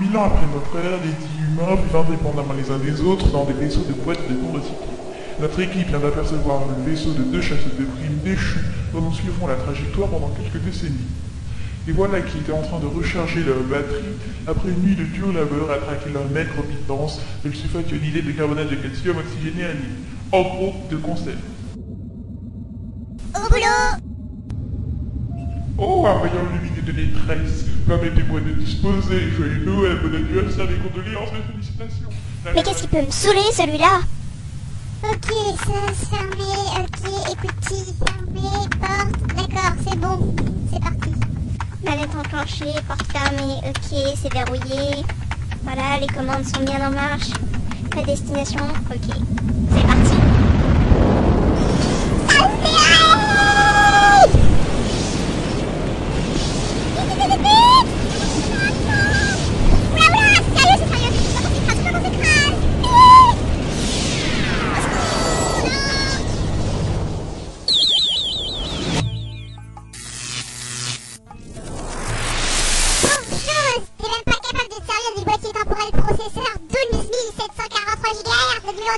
2000 ans après notre ère, les dix humains vivent indépendamment les uns des autres dans des vaisseaux de boîtes de non recyclés. Notre équipe vient d'apercevoir le vaisseau de deux chasseurs de primes déchus dont nous suivrons la trajectoire pendant quelques décennies. Et voilà qu'ils étaient en train de recharger leur batterie après une nuit de dur labeur à traquer leur maître orbitance de le sulfate ionidé de carbonate de calcium oxygéné à l'île. En gros, de concept. Au boulot Oh, un rayon lumineux de détresse, permettez-moi de disposer, joyeux Noël, bon anniversaire, des condoléances, mes félicitations. Mais qu'est-ce qui peut me saouler celui-là? Ok, ça fermé, ok, écoutez, fermé, porte, d'accord, c'est bon, c'est parti. Manette enclenchée, porte fermée, ok, c'est verrouillé. Voilà, les commandes sont bien en marche. La destination, ok.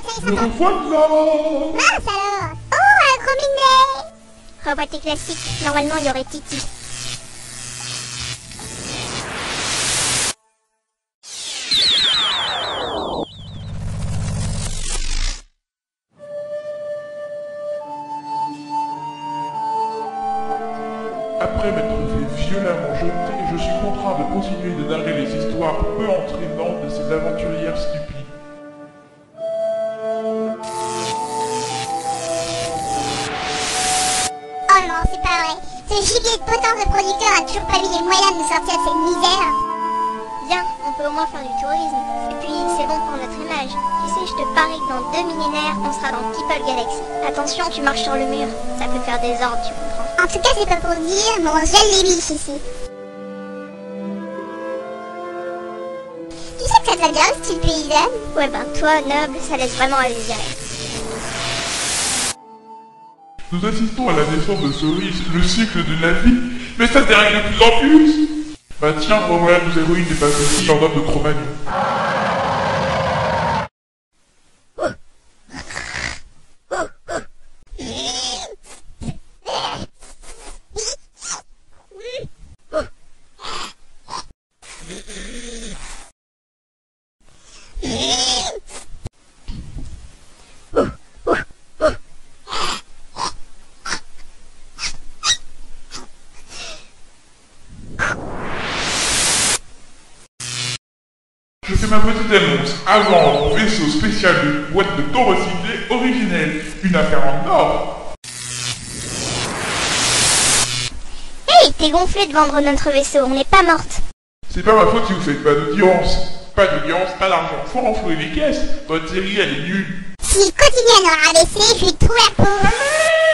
GHz de numéro de série Le 50. revoilà Mince alors Oh, un gros minet Revoité classique, normalement il y aurait Titi. Après m'être fait violemment jeter, je suis contraint de continuer de narrer les histoires peu entraînantes de ces aventurières stupides. Ce gibier de de producteur a toujours pas eu les moyens de nous sortir de cette misère. Viens, on peut au moins faire du tourisme. Et puis, c'est bon pour notre image. Tu sais, je te parie que dans deux millénaires, on sera dans People Galaxy. Attention, tu marches sur le mur. Ça peut faire des ordres, tu comprends. En tout cas, c'est pas pour dire, mais on gèle les biches ici. Tu sais que ça te va bien, le style paysanne Ouais ben, toi, noble, ça laisse vraiment à désirer. Nous assistons à la naissance de Cerise, le cycle de la vie, mais ça dérègle de plus en plus Bah tiens, revoilà nos héroïnes des passagers en homme de Cro-Magnon. Fais ma petite annonce avant mon vaisseau spécial de boîte de thon recyclé originel. Une affaire en or. Hey, t'es gonflé de vendre notre vaisseau, on n'est pas morte. C'est pas ma faute si vous faites pas d'audience. Pas d'audience, pas d'argent. Faut renflouer les caisses. Votre série, elle est nulle. S'il continue à nous rabaisser, je lui trouve la peau.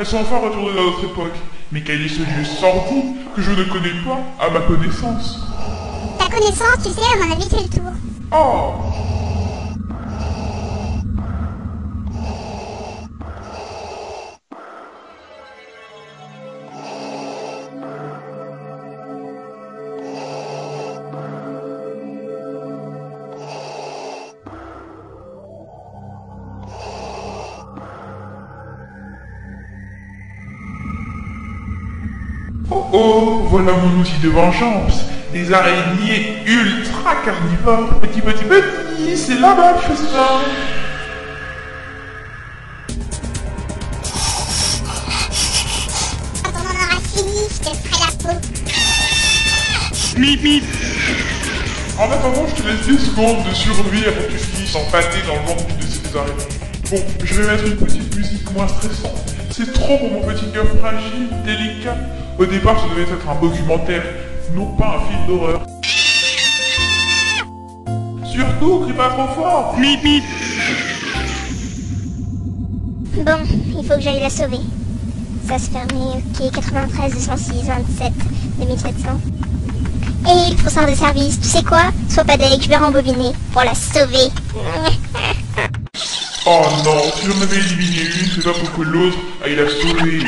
Elles sont enfin retournées dans notre époque. Mais quel est ce lieu sordide que je ne connais pas à ma connaissance Ta connaissance, tu sais, on en a vite fait le tour. Oh Oh oh, voilà mon outil de vengeance. Des araignées ultra carnivores. Petit, petit, petit, c'est là-bas que je fais ça. Quand on en aura fini, je te ferai la peau. En attendant, je te laisse 10 secondes de survie avant que tu finisses en pâté dans le ventre de ces araignées. Bon, je vais mettre une petite musique moins stressante. C'est trop pour mon petit cœur fragile, délicat. Au départ, ça devait être un documentaire, non pas un film d'horreur. Surtout, crie pas trop fort Bon, il faut que j'aille la sauver. Ça se fermait, ok, 93, 206, 27, 2700. Et pour ça de service, tu sais quoi? Sois pas deg, je vais rembobiner pour la sauver. Oh non, si j'en avais éliminé une, c'est pas pour que l'autre aille la sauver.